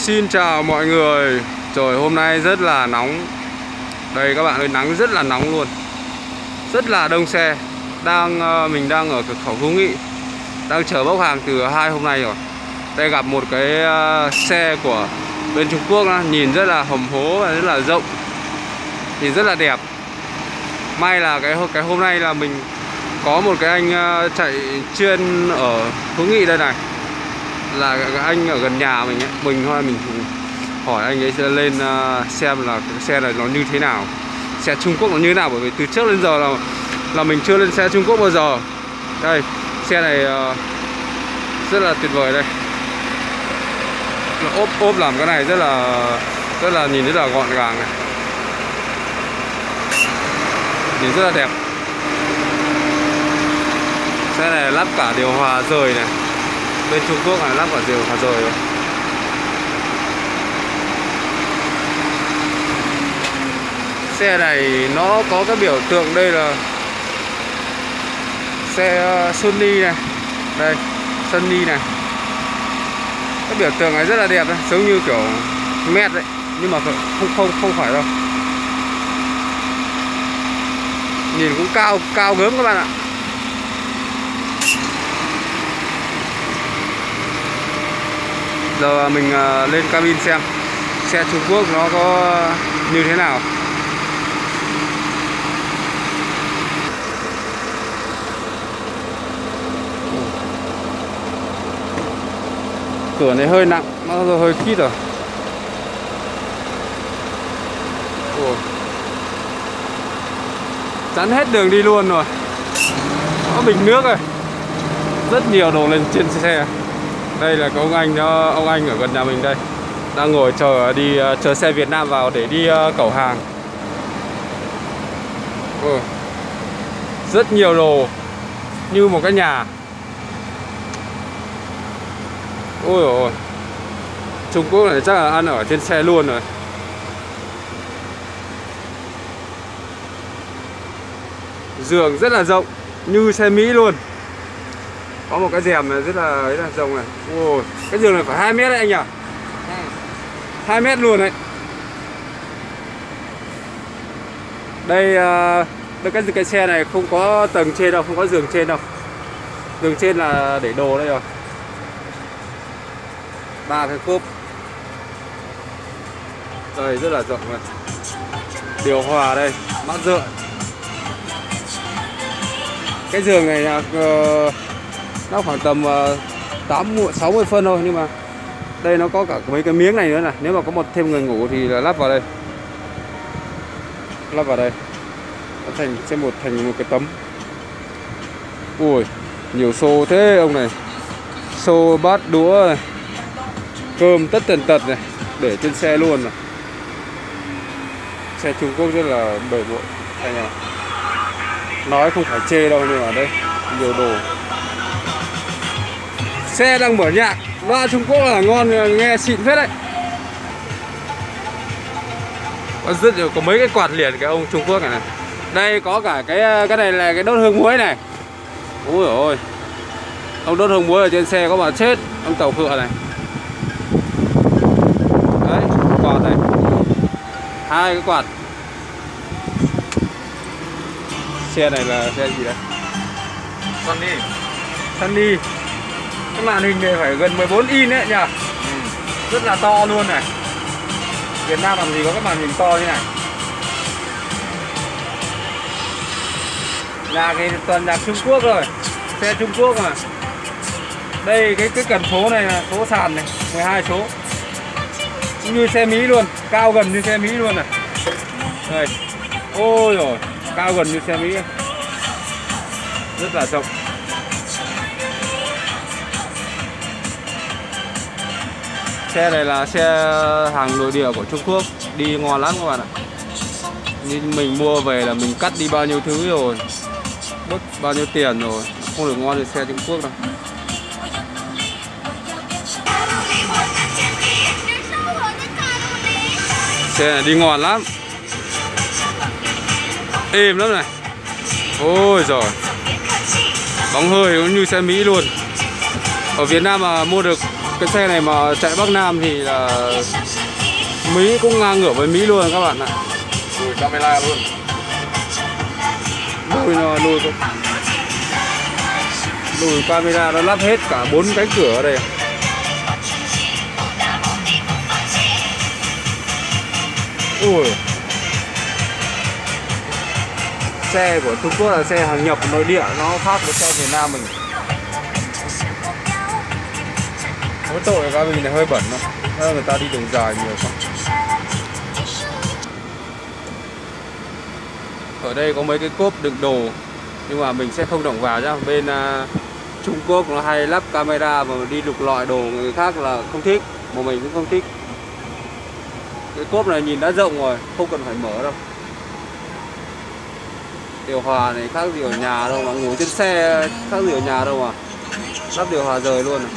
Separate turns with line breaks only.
Xin chào mọi người. Trời hôm nay rất là nóng. Đây các bạn ơi nắng rất là nóng luôn. Rất là đông xe. Đang ờ, Mình đang ở cửa khẩu Hữu Nghị. Đang chở bốc hàng từ hai hôm nay rồi. Đây gặp một cái ờ, xe của bên Trung Quốc đó, Nhìn rất là hầm hố và rất là rộng. Nhìn rất là đẹp. May là cái cái hôm nay là mình có một cái anh ờ, chạy chuyên ở Hữu Nghị đây này là anh ở gần nhà mình ấy. mình thôi, mình hỏi anh ấy sẽ lên ờ, xem là cái xe này nó như thế nào. Xe Trung Quốc nó như thế nào, bởi vì từ trước đến giờ là là mình chưa lên xe Trung Quốc bao giờ. Đây, xe này ờ, rất là tuyệt vời đây. Nó ốp ốp làm cái này rất là rất là nhìn rất là gọn gàng này. Nhìn rất là đẹp. Xe này lắp cả điều hòa rời này bên Trung Quốc là lắp quả diều hòa rồi. Xe này nó có cái biểu tượng đây là xe uh, Sunny này. Đây Sunny này. Cái biểu tượng này rất là đẹp đấy giống như kiểu mét đấy nhưng mà không không không phải đâu. Nhìn cũng cao cao gớm các bạn ạ. Giờ mình à, lên cabin xem, xe Trung Quốc nó có như thế nào. Cửa này hơi nặng, nó rồi hơi khít rồi. Ủa. chắn hết đường đi luôn rồi. Có bình nước rồi. Rất nhiều đồ lên trên xe đây là cái ông anh đó ông anh ở gần nhà mình đây. Đang ngồi chờ đi ờ, chờ xe Việt Nam vào để đi ờ, cẩu hàng. Ừ. rất nhiều đồ như một cái nhà. Ôi ôi, Trung Quốc này chắc là ăn ở trên xe luôn rồi. Giường rất là rộng, như xe Mỹ luôn có một cái rèm này rất là ấy là rộng này. Ôi cái giường này phải 2 mét đấy anh nhỉ? 2 mét luôn đấy. Đây à, đây cái cái xe này không có tầng trên đâu không có giường trên đâu. Giường trên là để đồ đây rồi. Ba cái cốp. Đây rất là rộng này. Điều hòa đây mát rượi cái giường này là uh, nó khoảng tầm uh, 80 60 phân thôi nhưng mà đây nó có cả mấy cái miếng này nữa này nếu mà có một thêm người ngủ thì là lắp vào đây. Lắp vào đây. Nó thành sẽ một thành một cái tấm. Ui nhiều xô thế ông này. Xô bát đũa này. Cơm tất tần tật này. Để trên xe luôn này. Xe Trung Quốc rất là bể bộ anh em nói không phải chê đâu nhưng mà đây nhiều đồ xe đang mở nhạc. Loa Trung Quốc là ngon nghe xịn phết đấy. Có rất nhiều có mấy cái quạt liền cái ông Trung Quốc này, này. Đây có cả cái cái này là cái đốt hương muối này. Ôi ôi. Ông đốt hương muối ở trên xe có mà chết ông tàu phựa này. Đấy quạt này. Hai cái quạt. Xe này là xe gì đấy
Sunny.
Sunny cái màn hình này phải gần 14 in đấy, nhỉ? Ừ. rất là to luôn này. Việt Nam làm gì có cái màn hình to như này? Là cái toàn là Trung Quốc rồi, xe Trung Quốc mà. Đây, cái cái cần số này là số sàn này 12 số. Cũng như xe Mỹ luôn, cao gần như xe Mỹ luôn này. Đây. Ôi rồi cao gần như xe Mỹ. Rất là rộng. Xe này là xe hàng nội địa của Trung Quốc, đi ngon lắm các bạn ạ. Nên mình mua về là mình cắt đi bao nhiêu thứ rồi mất bao nhiêu tiền rồi, không được ngon như xe Trung Quốc đâu. Xe này đi ngon lắm. Êm lắm này. Ôi rồi bóng hơi cũng như xe Mỹ luôn. Ở Việt Nam mà mua được cái xe này mà chạy Bắc Nam thì là Mỹ cũng ngang ngửa với Mỹ luôn các bạn ạ.
Lùi camera luôn.
Lùi nó lùi cơ. lùi camera nó lắp hết cả bốn cái cửa ở đây. Ui. Xe của Trung Quốc là xe hàng nhập nội địa nó khác với xe Việt Nam mình có tội cái mình này hơi bẩn thôi người ta đi đường dài nhiều không? Ở đây có mấy cái cốp đựng đồ nhưng mà mình sẽ không động vào nhá. Bên uh, Trung Quốc nó hay lắp camera mà đi lục lọi đồ người khác là không thích mà mình cũng không thích. Cái cốp này nhìn đã rộng rồi không cần phải mở đâu. Điều hòa này khác gì ở nhà đâu mà ngủ trên xe khác gì ở nhà đâu mà. Lắp điều hòa rời luôn này.